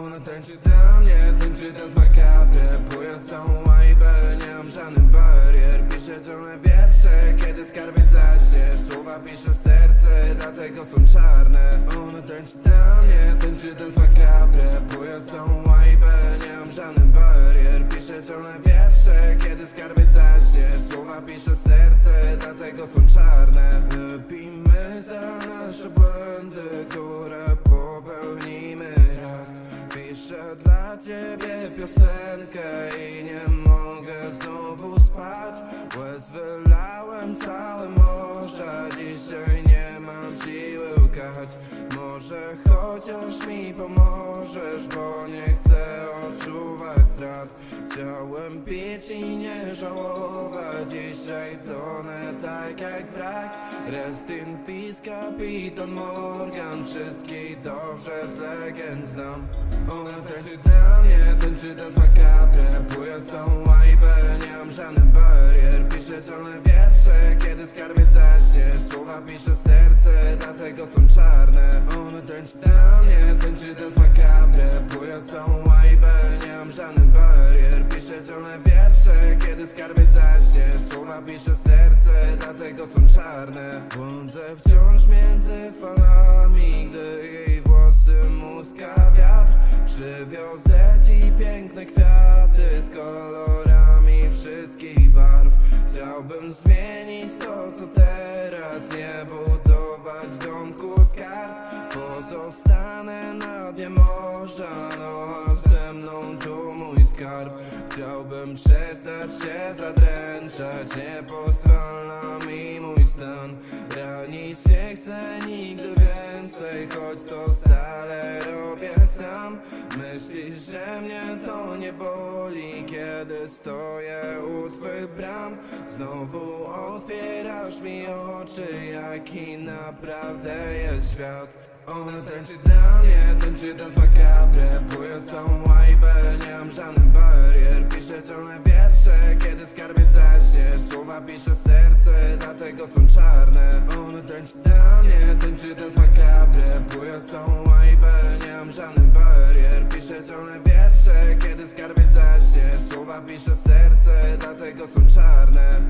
tańczy dla mnie, tańczy ten z makabre Buję całą łajbę, nie mam żadnych barier. Piszę ciągle wiersze, kiedy skarbie zaśnie. Słowa pisze serce, dlatego są czarne. Ona tańczy dla mnie, tańczy ten z makabre Buję całą łajbę, nie mam żadnych barier. Piszę ciągle wiersze, kiedy skarbie zaśnie. Słowa pisze serce, dlatego są czarne. Wypijmy za nasze błędy, które piosenkę i nie mogę znowu spać. Łez wylałem całe morze, dzisiaj nie mam siły łkać Może chociaż mi pomożesz, bo nie chcę odczuwać strat. Chciałem pić i nie żałować, dzisiaj tonę tak jak wrak. Rest in peace, kapitan Morgan. Wszystkich dobrze z legend znam. Ona tańczy mnie, tańczy ten z makabre. Buję całą łajbę, nie mam żadnych barier. Piszę ciągle wiersze, kiedy skarbie zaśnie. Słowa pisze serce, dlatego są czarne. Ona tańczy mnie, tańczy ten z makabre. Buję całą łajbę, nie mam żadnych barier. Piszę ciągle wiersze, kiedy skarbie zaśnie Słowa pisze serce, dlatego są czarne. Błądzę wciąż między falami, gdy jej włosy muska wiatr Przywiozę ci piękne kwiaty z kolorami wszystkich barw. Chciałbym zmienić to co teraz, nie budować domku z kart. Pozostanę na dnie morza, no a ze mną tu skarb. Chciałbym przestać się zadręczać, nie pozwala mi mój stan. Ranić nie chcę nigdy więcej, choć to stale robię sam. Myślisz, że mnie to nie boli, kiedy stoję u twych bram Znowu otwierasz mi oczy, jaki naprawdę jest świat? Ona tańczy dla mnie, tańczy z makabre Buję Słowa pisze serce, dlatego są czarne. Ona tańczy dla mnie, tańczy ten z makabre. Buję całą łajbę, nie mam żadnych barier. Piszę ciągle wiersze, kiedy skarbie zaśnie. Słowa pisze serce, dlatego są czarne